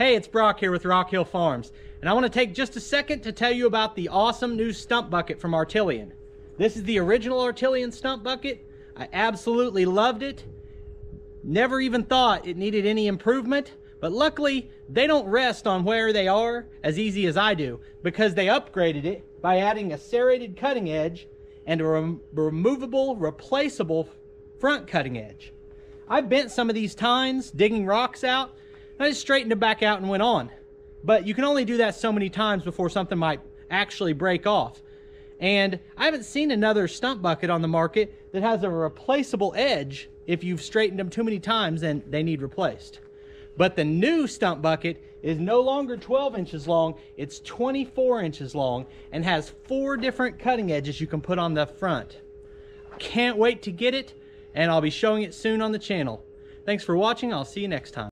Hey, it's Brock here with Rock Hill Farms, and I want to take just a second to tell you about the awesome new stump bucket from Artillian. This is the original Artillian stump bucket. I absolutely loved it. Never even thought it needed any improvement, but luckily they don't rest on where they are as easy as I do because they upgraded it by adding a serrated cutting edge and a rem removable, replaceable front cutting edge. I've bent some of these tines digging rocks out I just straightened it back out and went on. But you can only do that so many times before something might actually break off. And I haven't seen another stump bucket on the market that has a replaceable edge if you've straightened them too many times and they need replaced. But the new stump bucket is no longer 12 inches long, it's 24 inches long and has four different cutting edges you can put on the front. Can't wait to get it and I'll be showing it soon on the channel. Thanks for watching, I'll see you next time.